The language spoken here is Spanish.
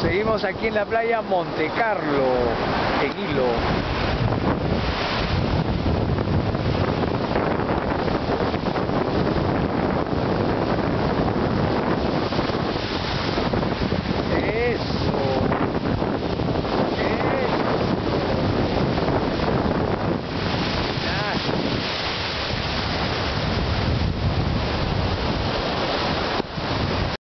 Seguimos aquí en la playa Monte Carlo.